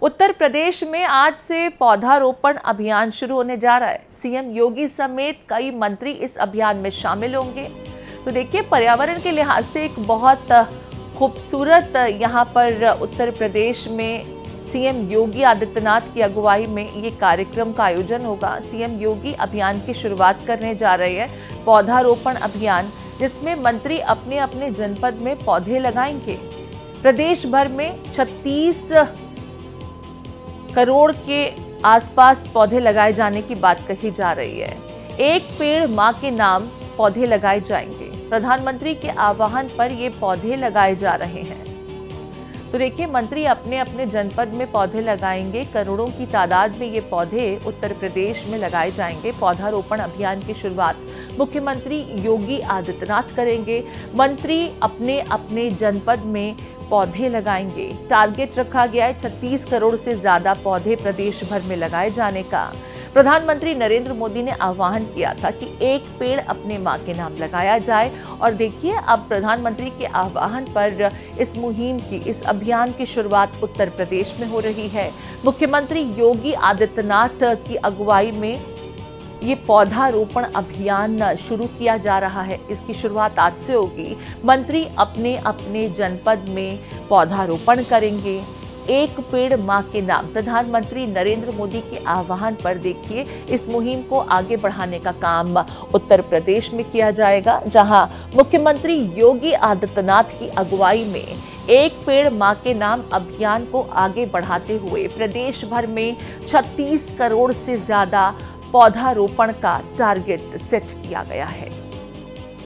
उत्तर प्रदेश में आज से पौधारोपण अभियान शुरू होने जा रहा है। सीएम योगी समेत कई मंत्री इस अभियान में शामिल होंगे। तो देखिए, पर्यावरण के लिहाज से एक बहुत खूबसूरत यहाँ पर उत्तर प्रदेश में सीएम योगी आदित्यनाथ की अगुवाई में ये कार्यक्रम का आयोजन होगा। सीएम योगी अभियान की शुरुआत करने जा रहे हैं। पौधारोपण अभियान, जिसमें मंत्री अपने अपने जनपद में पौधे लगाएँगे। प्रदेश भर में 36 करोड़ के आसपास पौधे लगाए जाने की बात कही जा रही है। एक पेड़ माँ के नाम पौधे लगाए जाएँगे। प्रधानमंत्री के आह्वान पर ये पौधे लगाए जा रहे हैं। तो देखिए, मंत्री अपने अपने जनपद में पौधे लगाएँगे। करोड़ों की तादाद में ये पौधे उत्तर प्रदेश में लगाए जाएँगे। पौधारोपण अभियान की शुरुआत मुख्यमंत्री योगी आदित्यनाथ करेंगे। मंत्री अपने अपने जनपद में पौधे लगाएँगे। टारगेट रखा गया है 36 करोड़ से ज़्यादा पौधे प्रदेश भर में लगाए जाने का। प्रधानमंत्री नरेंद्र मोदी ने आह्वान किया था कि एक पेड़ अपने माँ के नाम लगाया जाए। और देखिए, अब प्रधानमंत्री के आह्वान पर इस मुहिम की, इस अभियान की शुरुआत उत्तर प्रदेश में हो रही है। मुख्यमंत्री योगी आदित्यनाथ की अगुवाई में ये पौधारोपण अभियान शुरू किया जा रहा है। इसकी शुरुआत आज से होगी। मंत्री अपने अपने जनपद में पौधारोपण करेंगे। एक पेड़ माँ के नाम। प्रधानमंत्री नरेंद्र मोदी के आह्वान पर देखिए, इस मुहिम को आगे बढ़ाने का काम उत्तर प्रदेश में किया जाएगा, जहाँ मुख्यमंत्री योगी आदित्यनाथ की अगुवाई में एक पेड़ माँ के नाम अभियान को आगे बढ़ाते हुए प्रदेश भर में 36 करोड़ से ज़्यादा पौधारोपण का टारगेट सेट किया गया है।